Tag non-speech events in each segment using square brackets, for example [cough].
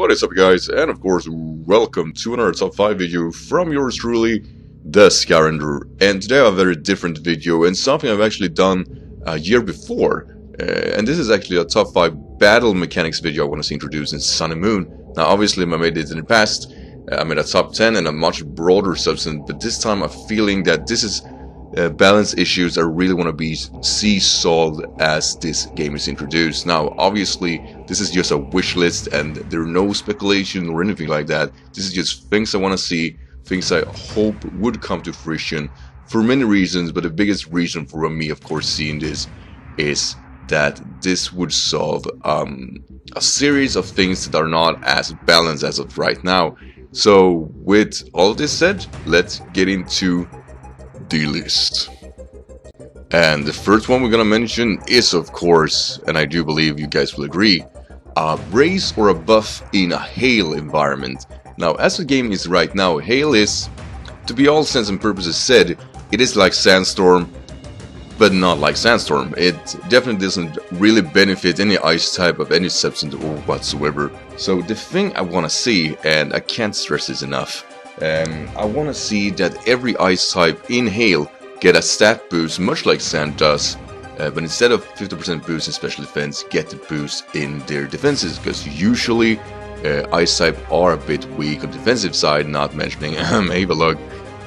What is up guys, and of course welcome to another top 5 video from yours truly, The Skyrander. And today I have a very different video and something I've actually done a year before. Uh, and this is actually a top 5 battle mechanics video I want to introduce in Sun and Moon. Now obviously I made it in the past, uh, I made a top 10 and a much broader substance, but this time I'm feeling that this is uh, balance issues I really want to be see solved as this game is introduced. Now, obviously, this is just a wish list, and there are no speculation or anything like that. This is just things I want to see, things I hope would come to fruition for many reasons. But the biggest reason for me, of course, seeing this is that this would solve um, a series of things that are not as balanced as of right now. So, with all this said, let's get into the list. And the first one we're gonna mention is, of course, and I do believe you guys will agree, a raise or a buff in a hail environment. Now, as the game is right now, hail is, to be all sense and purposes said, it is like sandstorm, but not like sandstorm. It definitely doesn't really benefit any ice type of any substance or whatsoever. So the thing I want to see, and I can't stress this enough, um, I want to see that every ice type in Hail get a stat boost much like Sand does, uh, but instead of 50% boost in special defense, get the boost in their defenses, because usually uh, ice type are a bit weak on the defensive side, not mentioning [laughs] Avalugg.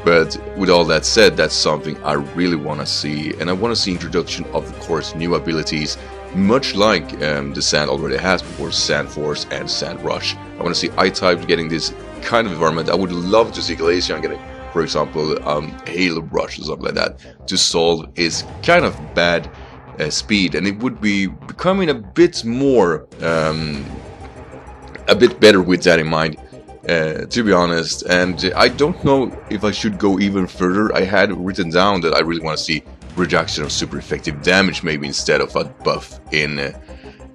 But with all that said, that's something I really want to see, and I want to see introduction of, of course, new abilities, much like um, the Sand already has before Sand Force and Sand Rush. I want to see I-types getting this kind of environment. I would love to see Glaceon getting, for example, um, Hail Rush or something like that to solve his kind of bad uh, speed, and it would be becoming a bit more, um, a bit better with that in mind. Uh, to be honest, and I don't know if I should go even further. I had written down that I really want to see reduction of super effective damage maybe instead of a buff in uh,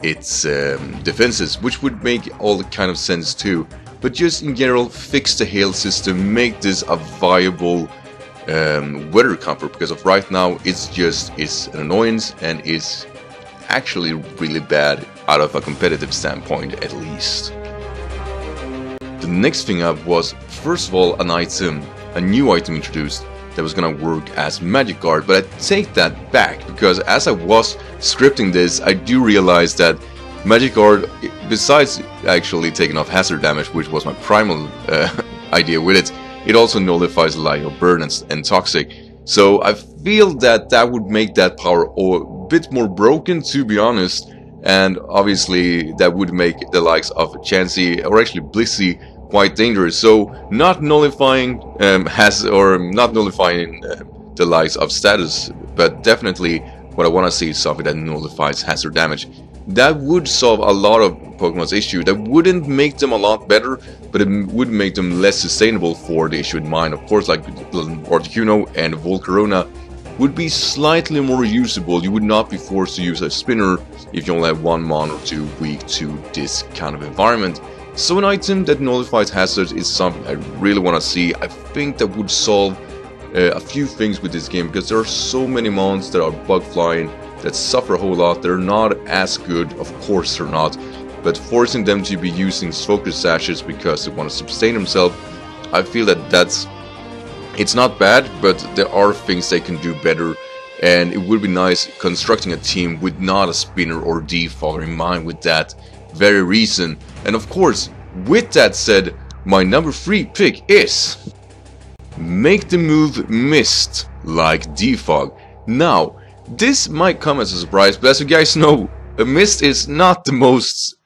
its um, defenses, which would make all the kind of sense too but just in general fix the hail system, make this a viable um, weather comfort because of right now it's just it's an annoyance and it's actually really bad out of a competitive standpoint at least. The next thing up was first of all an item, a new item introduced that was gonna work as Magic Guard, but I take that back because as I was scripting this I do realize that Magic Guard, besides actually taking off hazard damage, which was my primal uh, [laughs] idea with it, it also nullifies Light of Burn and, and, Toxic. So I feel that that would make that power a bit more broken, to be honest. And obviously that would make the likes of Chansey, or actually Blissey, quite dangerous. So not nullifying um, has, or not nullifying uh, the likes of status, but definitely what I want to see is something that nullifies hazard damage that would solve a lot of Pokemon's issue. That wouldn't make them a lot better, but it would make them less sustainable for the issue in mind. Of course, like Articuno and Volcarona would be slightly more usable. You would not be forced to use a spinner if you only have one mon or two weak to this kind of environment. So an item that nullifies hazards is something I really want to see. I think that would solve uh, a few things with this game because there are so many mons that are bug flying that suffer a whole lot. They're not as good, of course they're not, but forcing them to be using focus sashes because they want to sustain themselves, I feel that that's it's not bad, but there are things they can do better. And it would be nice constructing a team with not a spinner or defogger in mind with that very reason. And of course, with that said, my number 3 pick is... Make the move mist, like defog. Now, this might come as a surprise, but as you guys know, a mist is not the most,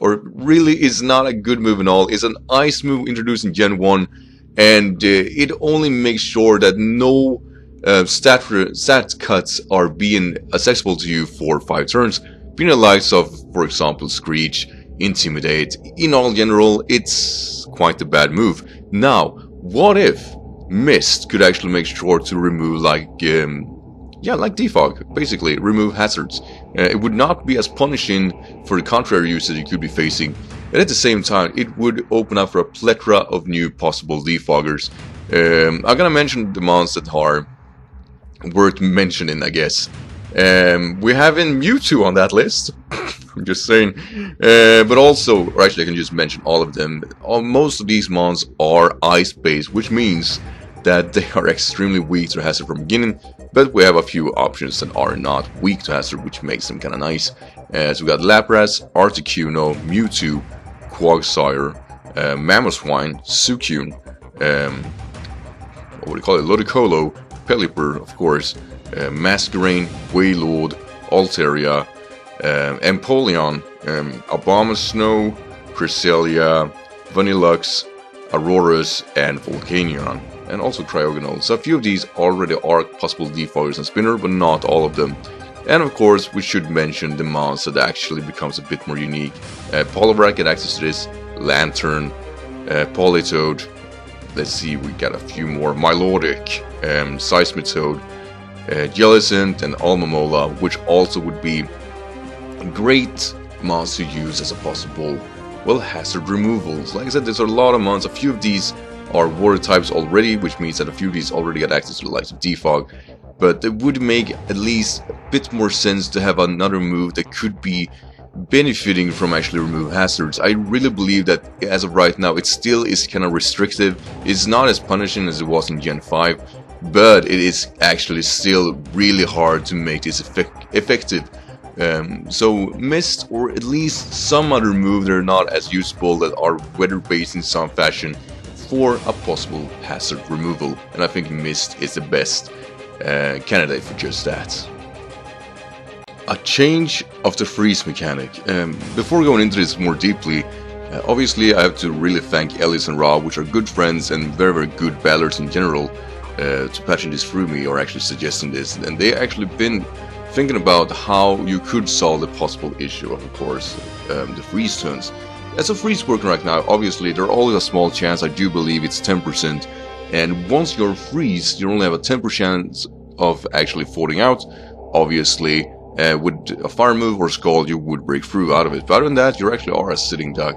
or really is not a good move at all. It's an ice move introduced in Gen 1, and uh, it only makes sure that no uh, stat, stat cuts are being accessible to you for 5 turns, being the likes of, for example, Screech, Intimidate. In all general, it's quite a bad move. Now, what if Mist could actually make sure to remove like um, yeah, like defog, basically, remove hazards. Uh, it would not be as punishing for the contrary users you could be facing, and at the same time, it would open up for a plethora of new possible defoggers. Um, I'm gonna mention the monsters that are worth mentioning, I guess. Um, we have in Mewtwo on that list. [coughs] I'm just saying. Uh, but also, or actually I can just mention all of them. All, most of these mons are ice-based, which means that they are [laughs] extremely weak to hazard from beginning, but we have a few options that are not weak to hazard, which makes them kind of nice. Uh, so we got Lapras, Articuno, Mewtwo, Quagsire, uh, Mamoswine, Suicune, um, what do you call it, Ludicolo, Pelipper, of course, uh, Masquerain, Wailord, Altaria, um, Empoleon, um, Abomasnow, Cresselia, Vanilluxe, Aurorus, and Volcanion, and also Cryogonal. So a few of these already are possible defoggers and spinner, but not all of them. And of course, we should mention the monster that actually becomes a bit more unique. Uh, Poliwrath get access to this, Lanturn, uh, Politoed, let's see, we got a few more, Milotic, um, Seismitoad, uh, Jellicent, and Alomomola, which also would be great mods to use as a possible, well, hazard removals. Like I said, there's a lot of mods, a few of these are water types already, which means that a few of these already get access to the likes of Defog, but it would make at least a bit more sense to have another move that could be benefiting from actually remove hazards. I really believe that as of right now it still is kind of restrictive. It's not as punishing as it was in Gen 5, but it is actually still really hard to make this effect effective. Um, so Mist or at least some other move that are not as useful that are weather based in some fashion for a possible hazard removal and I think Mist is the best uh, candidate for just that a change of the freeze mechanic. Um, before going into this more deeply, uh, obviously I have to really thank Ellis and Rob, which are good friends and very very good battlers in general, uh, to patching this through me or actually suggesting this. And they actually been thinking about how you could solve the possible issue of, of course, um, the freeze turns. As a freeze working right now, obviously there are always a small chance, I do believe it's 10%, and once you're freeze, you only have a 10% chance of actually falling out. Obviously, uh, with a fire move or scald, you would break through out of it. But other than that, you actually are a sitting duck.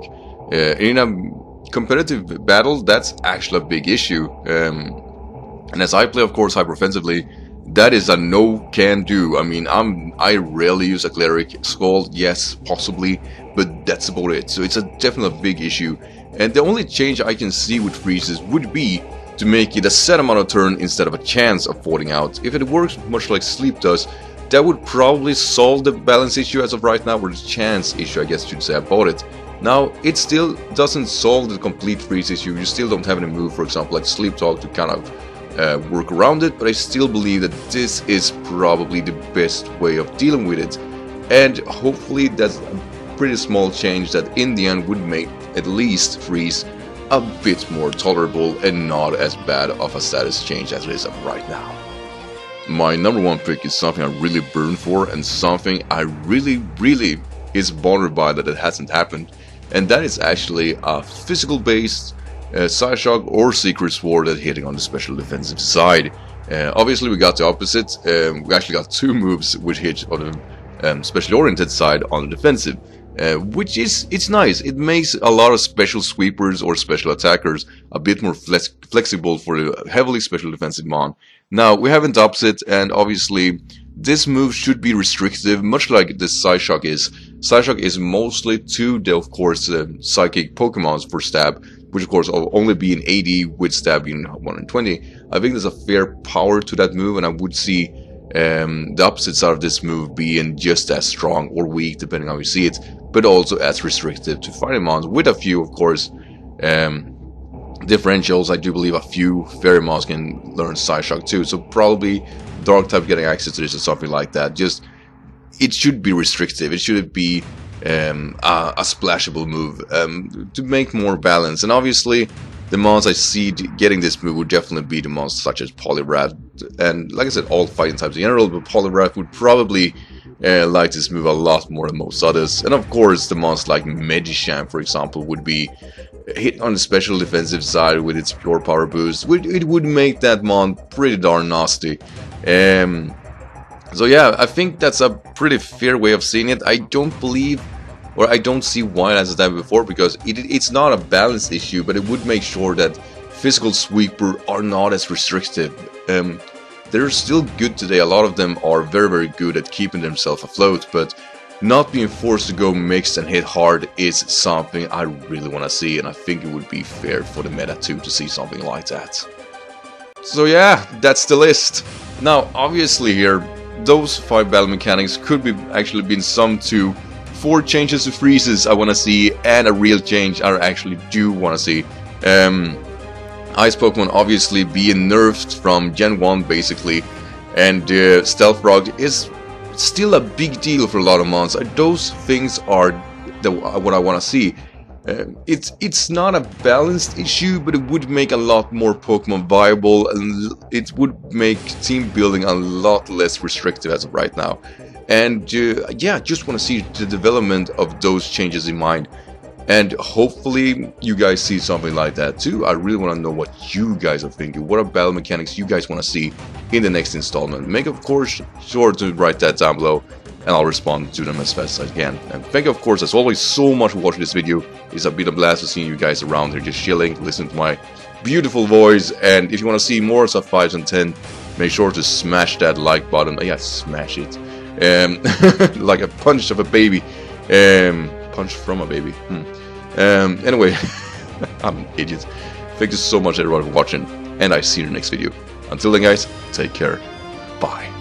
Uh, in a competitive battle, that's actually a big issue. Um, and as I play, of course, hyper offensively, that is a no can do. I mean, I'm I rarely use a cleric. Scald, yes, possibly, but that's about it. So it's a definitely a big issue. And the only change I can see with freezes would be to make it a set amount of turn instead of a chance of falling out. If it works much like sleep does, that would probably solve the balance issue as of right now, or the chance issue, I guess you should say, about it. Now, it still doesn't solve the complete freeze issue, you still don't have any move, for example, like Sleep Talk to kind of uh, work around it, but I still believe that this is probably the best way of dealing with it. And hopefully that's a pretty small change that in the end would make at least freeze a bit more tolerable and not as bad of a status change as it is right now. My number one pick is something I really burn for and something I really, really is bothered by that it hasn't happened. And that is actually a physical based uh, or Secret Sword that hitting on the special defensive side. Uh, obviously we got the opposite, um, we actually got two moves which hit on the um, special oriented side on the defensive. Uh, which is it's nice. It makes a lot of special sweepers or special attackers a bit more flex flexible for the heavily special defensive mon. Now we haven't opposite, and obviously this move should be restrictive, much like the Psyshock is. Psyshock is mostly to of course, uh, psychic Pokemons for stab, which of course will only be an 80 with stab being 120. I think there's a fair power to that move, and I would see um, the opposite side of this move being just as strong or weak, depending on how you see it, but also as restrictive to fighting mons, with a few, of course, um, differentials. I do believe a few fairy mons can learn Psyshock too, so probably Dark type getting access to this or something like that. Just it should be restrictive. It should be um, a, a, splashable move um, to make more balance. And obviously, the mons I see getting this move would definitely be the mons such as Poliwrath, and like I said, all fighting types in general, but Poliwrath would probably uh, like this move a lot more than most others. And of course, the mons like Medicham, for example, would be hit on the special defensive side with its pure power boost. It would make that mon pretty darn nasty. Um, so yeah, I think that's a pretty fair way of seeing it. I don't believe or I don't see why it hasn't before because it, it's not a balance issue, but it would make sure that physical sweeper are not as restrictive. Um, they're still good today. A lot of them are very, very good at keeping themselves afloat, but not being forced to go mixed and hit hard is something I really want to see and I think it would be fair for the meta too to see something like that. So yeah, that's the list. Now obviously here, those 5 battle mechanics could be actually been summed to 4 changes to freezes I want to see and a real change I actually do want to see. Um, Ice Pokemon obviously being nerfed from Gen 1 basically and uh, Stealth Rock is still a big deal for a lot of mons. Those things are the, what I want to see. Uh, it's it's not a balanced issue, but it would make a lot more Pokemon viable, and it would make team building a lot less restrictive as of right now. And uh, yeah, just want to see the development of those changes in mind. And hopefully you guys see something like that too. I really want to know what you guys are thinking. What are battle mechanics you guys want to see in the next installment? Make of course sure to write that down below and I'll respond to them as fast as I can. And thank you of course as always so much for watching this video. It's been a blast to seeing you guys around here just chilling, listening to my beautiful voice. And if you want to see more sub 5s and 10, make sure to smash that like button. Yeah, smash it. Um, [laughs] like a punch of a baby. Um, punch from a baby. Hmm. Um, anyway, [laughs] I'm an idiot. Thank you so much everyone for watching, and I see you in the next video. Until then guys, take care. Bye.